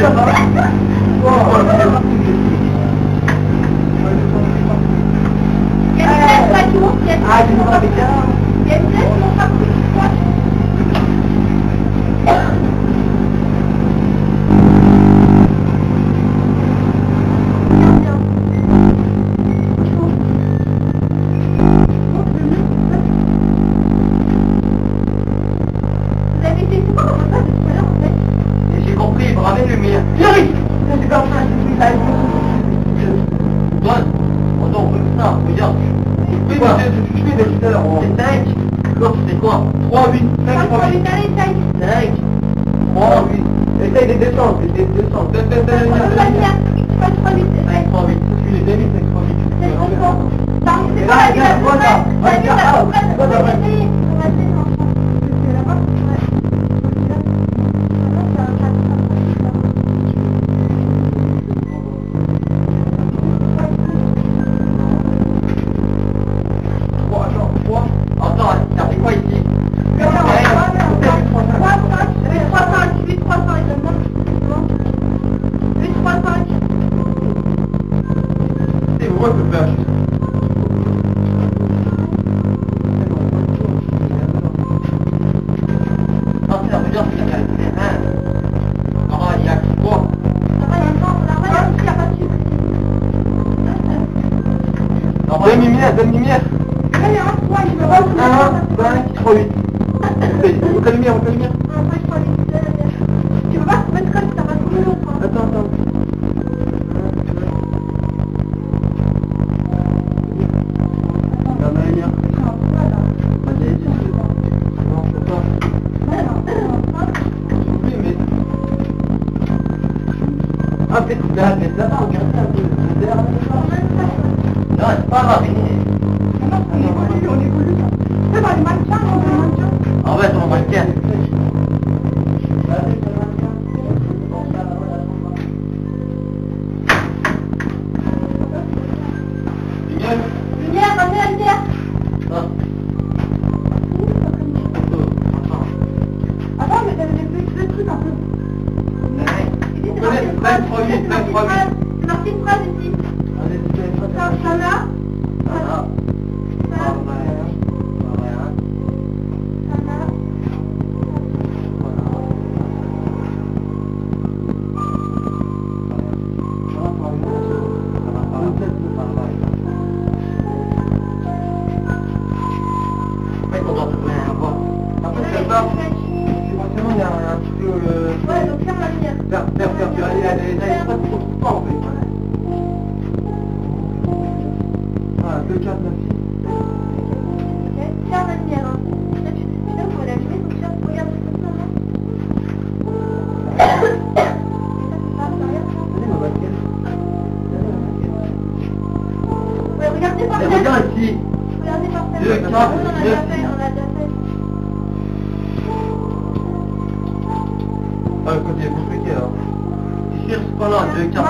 Yeah. Pas trop vite, pas phrase ici. Allez, c'est Victor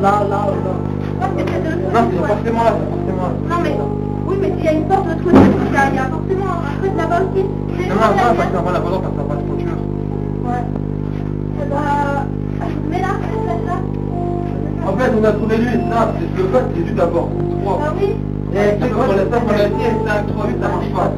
là, là. Non, c'est forcément forcément. Non, mais... Oui, mais s'il y a une porte de il y, a, forcément un truc là-bas aussi. Non, non, non, parce qu'on va là-bas, parce. Ouais. Mais là. En fait, on a trouvé lui, ça, c'est ce que fait, c'est lui d'abord. 3. Oui. Et on 5, 3, 8, ça marche pas.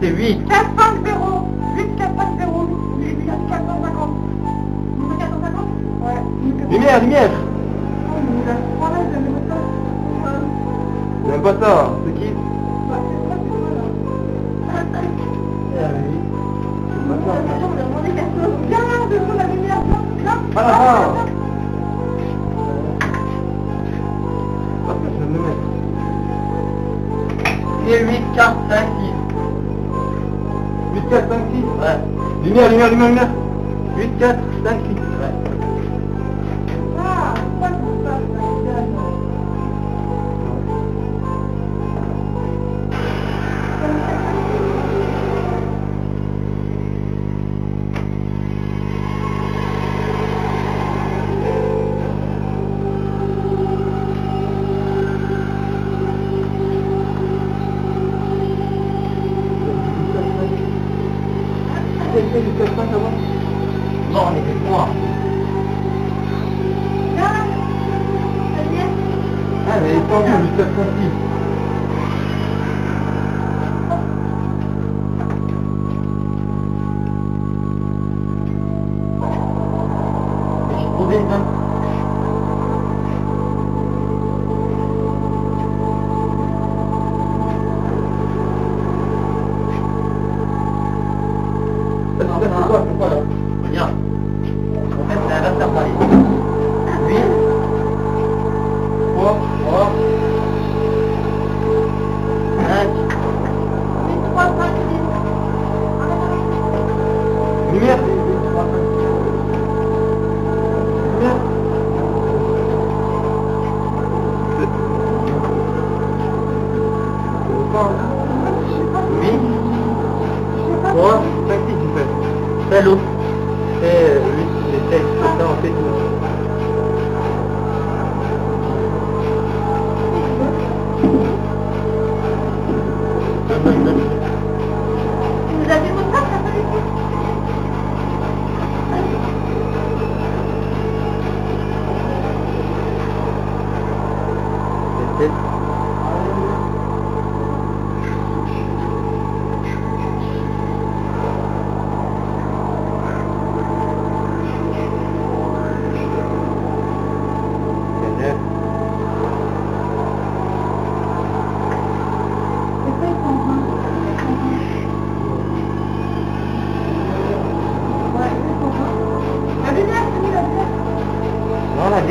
c'est 8. 450 8 450 1450. 1450 Ouais. Lumière, lumière. Oh, il a de J'aime pas. Dinle dinle dinle dinle. Git gel sen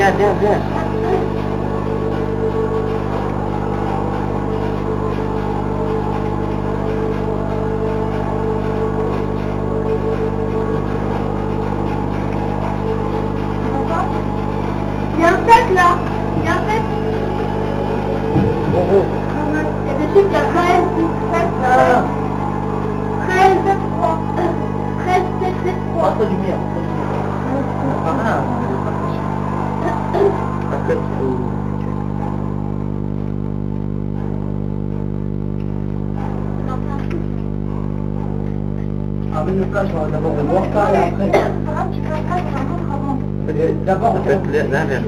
Ah, viens, viens, ça et après... Euh, D'abord, l'inverse.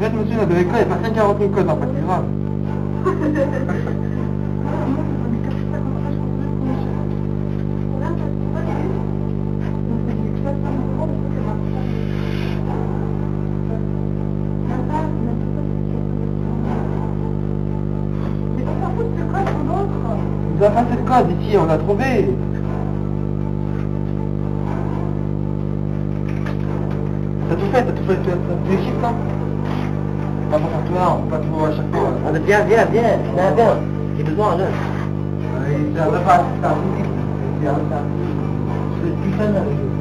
Monsieur, dans les cas, il n'y a personne qui a repris le code, en fait, c'est grave. Nous a passé le code ici, on l'a trouvé. T'as tout fait, t'as tout fait, tu as tous les chiffres là Pas pour faire tout là, on peut pas tout à chaque fois. Ah, viens, viens, viens, viens, viens. J'ai besoin, là. C'est un repas, c'est un routine. C'est un repas. C'est plus fun avec eux.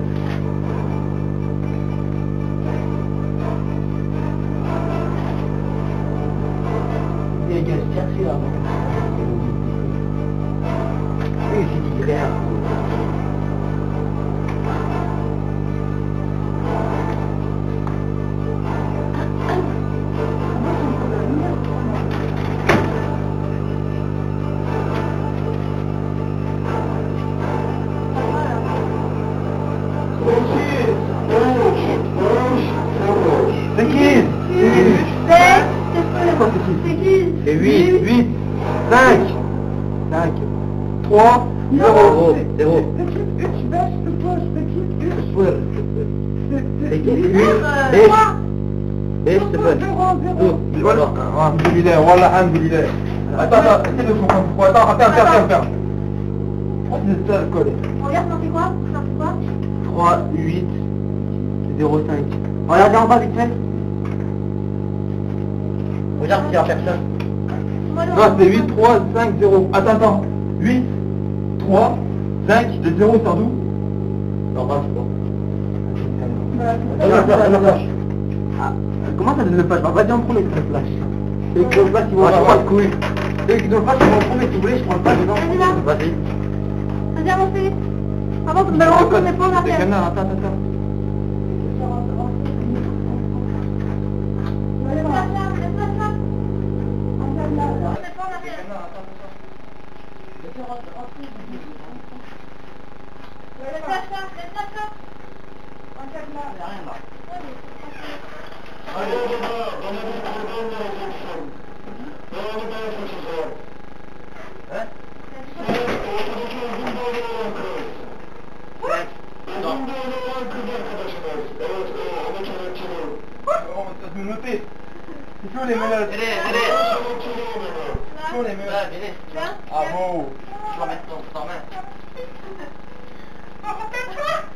Il y a un gars cherché là. Oui, j'ai dit rien. والله الحمد لله والله الحمد لله attends attends essaie de comprendre attends attends attends attends attends c'est ça le code Regarde, ça fait quoi Ça fait quoi 3, 8, 0, 5 regardez en bas vite fait Regarde s'il y a personne. Moi, non c'est 8, 3, 5, 0 attends attends 8, 3, 5, le 0 sort d'où Non, pas, c'est bon. Donne la flash, comment ça donne le flash Vas-y en premier, le flash. Ceux qui ont le flash, ils vont avoir le couille. Ceux qui ils vont je prends le flash dedans. Vas-y. Vas-y. Avancez. Avance, on retourner pas attends, attends, attends.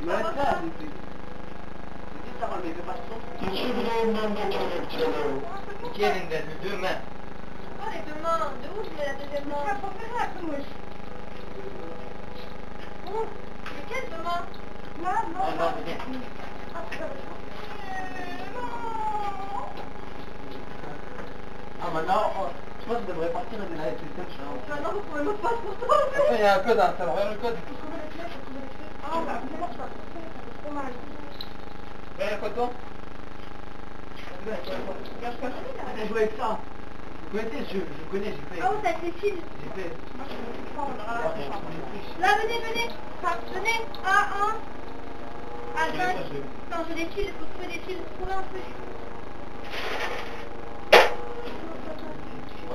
Là, c'est- C'est ça, relevé, fais pas de son. Qui est l'une des deux mains. Oh, les deux mains. De où je mets la deuxième main? Oh, mais quelle deux mains? Ah non, viens. Ah, maintenant, je devrais partir de la système. Maintenant, vous pouvez pour toi. Après, il y a un code, ça regarde le code. Ah, bah, c'est bon, ça va. C'est trop mal. Regarde le code, toi. J'ai joué avec ça. Vous connaissez ce jeu Je connais, j'ai fait. Ah, êtes les fils. J'ai fait. Là, venez, venez. Enfin, venez. A1. A5. Non. Il faut trouver des fils. Trouvez un truc.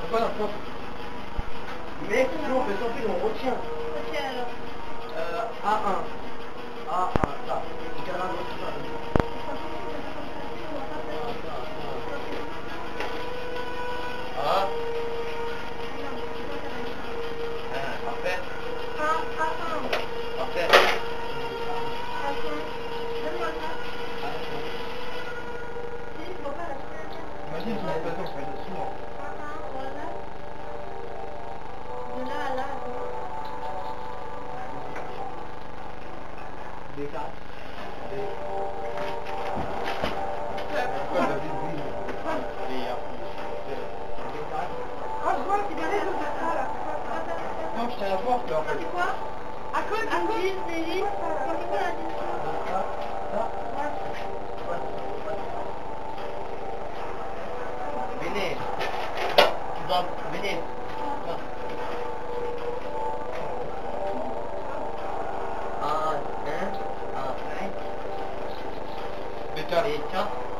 Pourquoi dans le fond Mais sinon, on peut s'en on retient. Retient alors. Euh, A1. A1, ça. Beni. Bak beni. Bak. A, ne? A, ne? Bitter.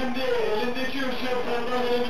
Şimdi elindeki ışığı sandalyenin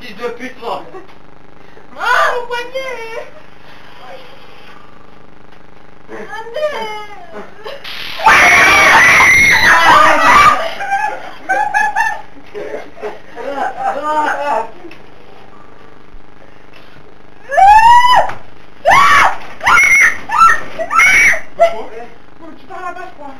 Fils de pute, toi Ah, mon poignet tu pars là-bas, je crois.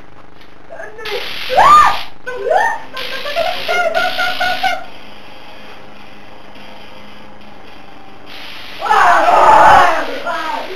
Appuie,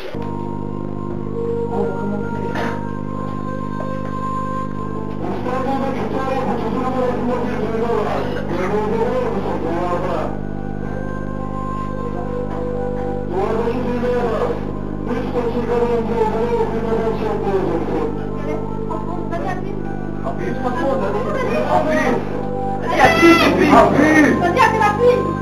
3 secondes, allez Appuie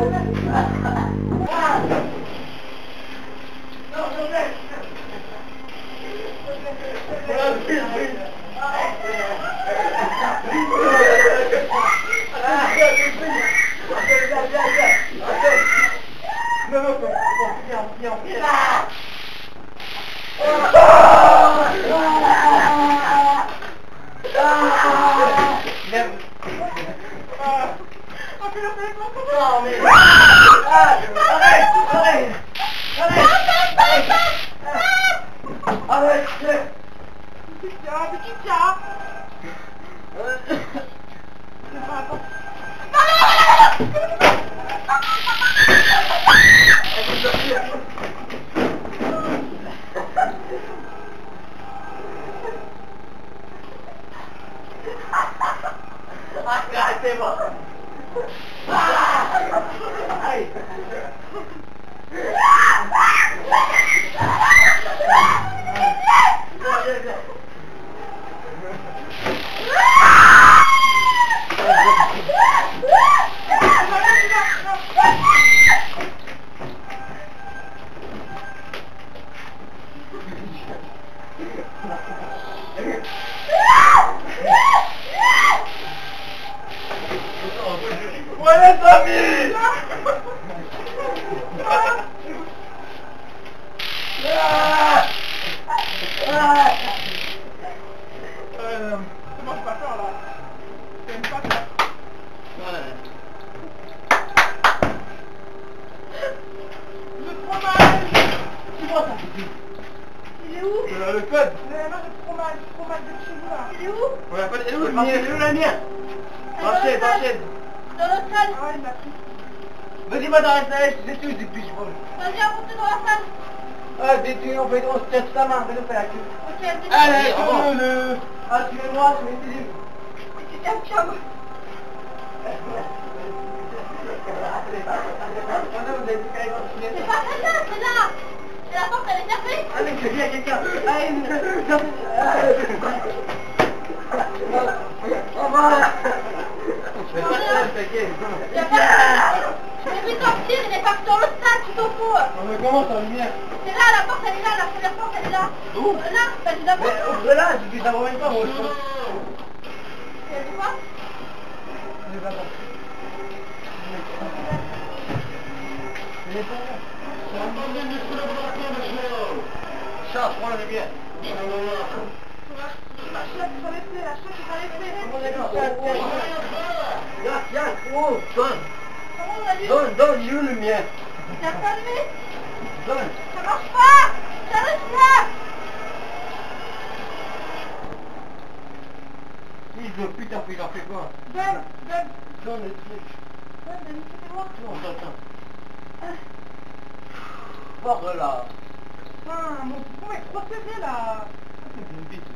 Thank you. Hayatta yapamazsın. L'ai il est parti dans l'autre salle, tu t'en fous. On me commence la lumière C'est là, la porte, elle est là, la première porte, elle est là. Où Là, t'as dit la porte. Mais ouvre là, tu dis ça va même pas, moi je pense. Tu as dit quoi Charles, prends la lumière. La chef, il fallait faire, la chef, il fallait faire. Yann, Yann, oh, donne, Donne, donne, il est où le mien Il a pas levé Donne. Ça marche pas Ça reste là Fils de putain, il en fait quoi? Donne, donne, Donne le truc. donne, donne, c'est moi. Non, attends, attends. Bordel là. Putain, mon poupon est trop serré, là?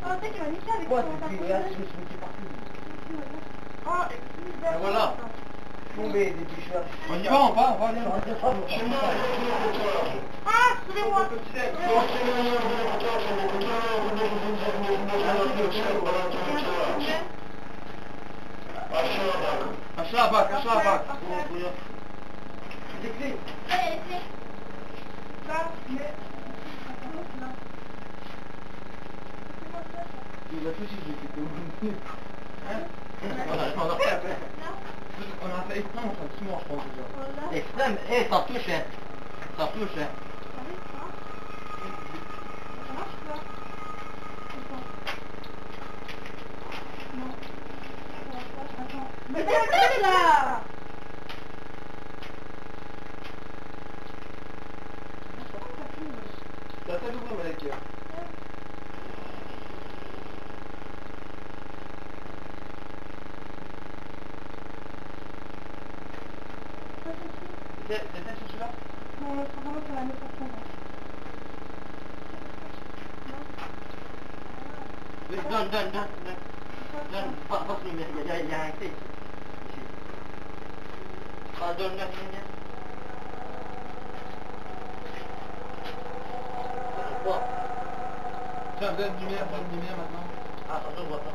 Ah, tu sais qu'il m'a niqué avec Quoi, son je me suis mis partout. Ah, Et voilà. Tombé des t-shirts. On y va, on va, on va. Ah, il y a tout Hein a, on a fait après. Là, On a fait extrême, on je pense déjà. voilà. Extrême, eh, ça touche, hein. Ça touche, hein. Mais t'es là T'as fait l'ouvrir, Malek. C'est c'est sur celui-là Non, l'autre vraiment, ça va mettre sur son Oui, donne, donne, donne, donne. Donne, pas, pas ce numéro, il y a, il y a un clé. Ici. Ah, donne, donne, donne, donne. Quoi Tiens, donne une lumière, donne une lumière maintenant. Ah, ça se voit pas.